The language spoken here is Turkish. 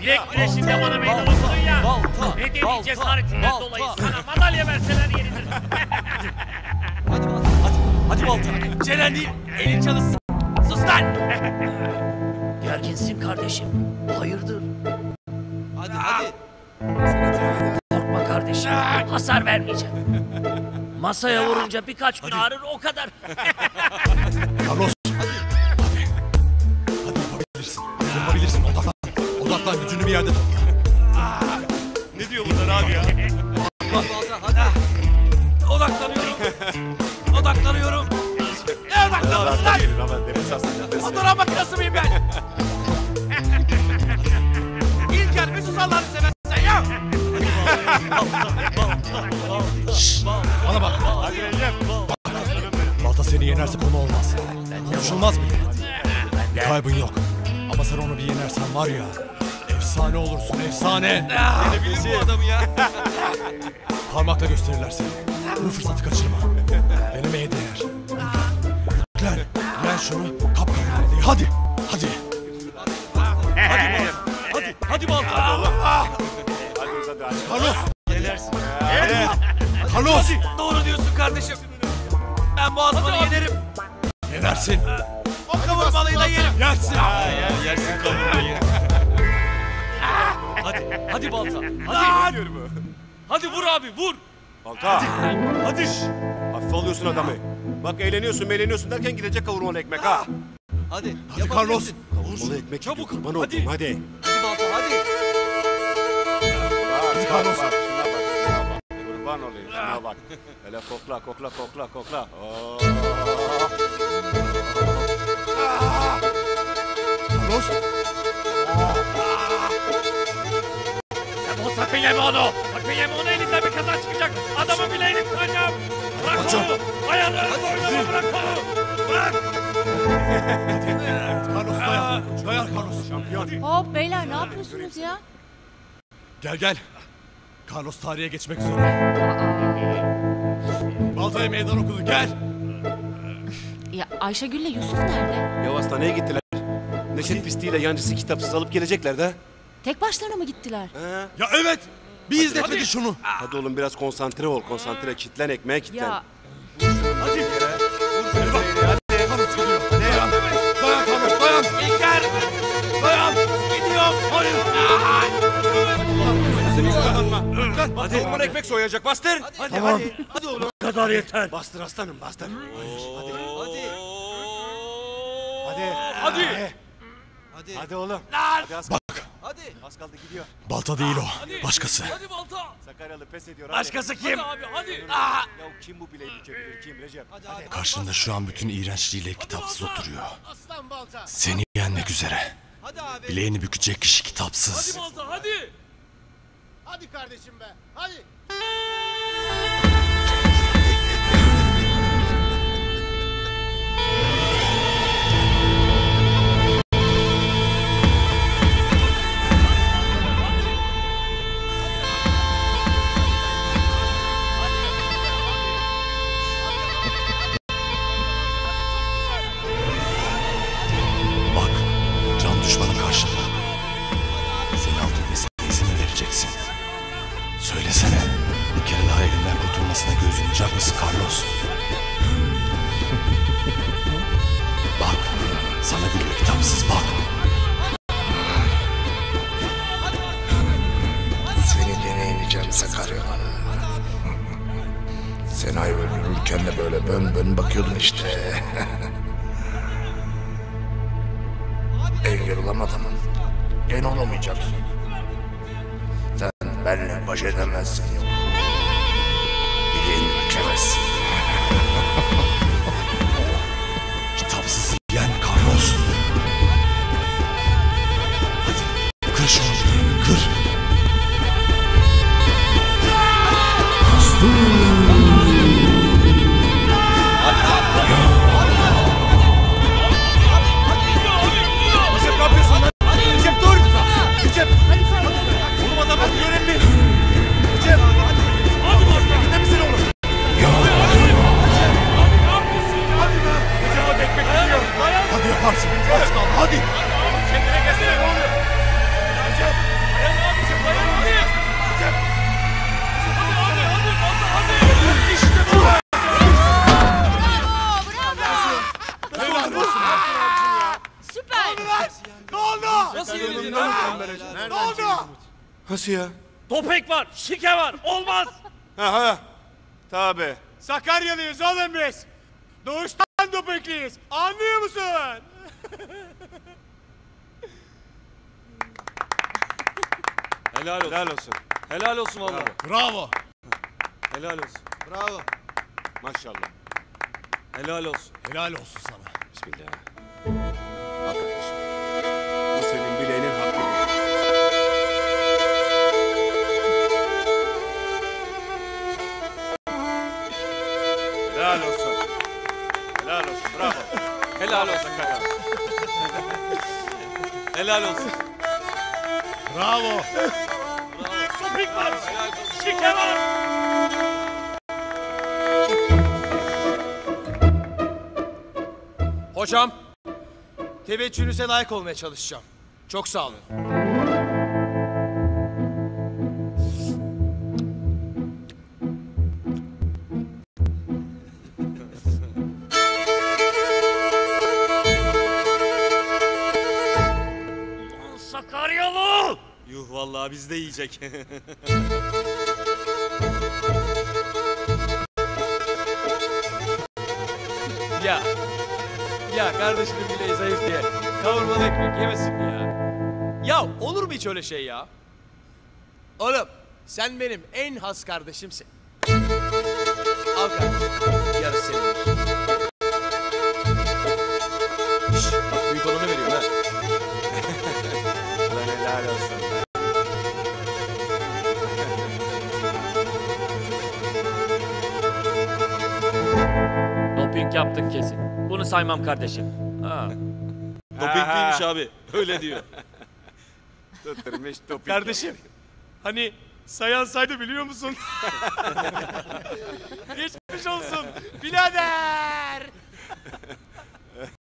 Bilek güreşinde bana meydan okudun ya. Balta, cesaretinden dolayı sana madalya verseler yeridir. Hadi balta. Hadi. Hadi balta. Ceren değil. Elin çalışsın. Sus lan. Gerginsin kardeşim. Hayırdır? Hadi hadi. Korkma kardeşim. Hasar vermeyeceğim. Masaya vurunca birkaç gün ağrır o kadar. Carlos. Bir yerde. Ne diyor bunlar abi ya? Hadi balta hadi. Odaklanıyorum. Odaklanıyorum. Ne odaklanıyorsun lan? Fotoğraf makinesi miyim ben? İlker bir sus Allah'ını seversen ya. Bana bak. Hadi Recep. Balta seni yenerse konu olmaz. Konuşulmaz bile. Kaybın yok. Ama sen onu bir yenersen var ya. Efsane olursun efsane. Ne bileyim bu adamı ya. Parmakla gösterirler seni. Bu fırsatı kaçırma. Denemeye değer. Yüklen. Yüklen şunu. Kap kapı. Hadi. Hadi. Hadi hadi balta. Hadi hadi. Carlos. Yenersin. Carlos. Doğru diyorsun kardeşim. Ben bu adamı yenerim. Yenersin. O kavur balığıyla yerim. Yersin. Yersin kavurmayı. Hadi hadi balta. Hadi. Hadi vur abi vur. Balta. Hadi. Hafif alıyorsun adamı. Bak eğleniyorsun eğleniyorsun derken gidecek kavurmalı ekmek ha. Hadi. Hadi Carlos. Kavurmalı ekmek Çabuk, Çabuk. kurban hadi. oldum hadi. Hadi balta hadi. Bak, Carlos. Bak, şuna bak, şuna bak. Kurban olayım şuna bak. Hele kokla kokla kokla kokla. Oo. Carlos. Sakın yeme onu. Sakın yeme onu elinden bir kaza çıkacak. Adamı bileğini kıracağım. Bırak onu. Ayağını boynunu bırak onu. Bırak. Carlos dayan. Dayan Carlos. Şampiyon. Hop beyler ne yapıyorsunuz ya? Gel gel. Carlos tarihe geçmek üzere. Balta'ya meydan okudu. Gel. Ya Ayşegül'le Yusuf nerede? Ya hastaneye gittiler. Neşet pistiyle yancısı kitapsız alıp gelecekler de. Tek başlarına mı gittiler? He. Ya evet. Bir izletmedi şunu. Hadi oğlum biraz konsantre ol. Konsantre kitlen ekmeğe kitlen. Ya Hadi. Hayır. Hadi. Kavurmalı ekmek soyacak bastır. Hadi hadi. Hadi oğlum. Bu kadar yeter. Bastır aslanım bastır. Hadi. Hadi. Hadi. Hadi. Hadi oğlum. Hadi az, Bak. Hadi. Az kaldı gidiyor. Balta değil o. Başkası. Hadi balta. Sakaryalı pes ediyor. Hadi. Başkası kim? Hadi abi hadi. Ya kim bu bileği bükebilir kim Recep? Hadi hadi. Karşında şu an bütün iğrençliğiyle kitapsız oturuyor. Seni yenmek üzere. Hadi abi. Bileğini bükecek kişi kitapsız. balta hadi. Hadi kardeşim be. Hadi. Sana gülüyor kitapsız bak. Seni deneyimleyeceğim Sakarya. Sen ay öldürürken de böyle bön bön bakıyordun işte. Engel olamadın. Gene olamayacaksın. Sen benimle baş edemezsin. Bileğini bükemezsin. Nasıl ya? Dopek var, şike var. Olmaz. Ha ha. Tabi. Sakaryalıyız oğlum biz. Doğuştan dopekliyiz. Anlıyor musun? Helal olsun. Helal olsun. Helal olsun valla. Bravo. Helal olsun. Bravo. Maşallah. Helal olsun. Helal olsun sana. Bismillah. Helal olsun. Helal olsun. Bravo. Dopek var, şike var. Hocam. Teveccühünüze layık olmaya çalışacağım. Çok sağ olun. Sakaryalı. Yuh vallahi biz de yiyecek. Ya. Ya kardeşinin bileği zayıf diye kavurmalı ekmek yemesin mi ya? Ya olur mu hiç öyle şey ya? Oğlum sen benim en has kardeşimsin. Al kardeşim. Doping yaptık kesin. Bunu saymam kardeşim. Ha. Dopingliymiş abi. Öyle diyor. Tutturmuş topik. Kardeşim. Hani sayan saydı biliyor musun? Geçmiş olsun. Birader.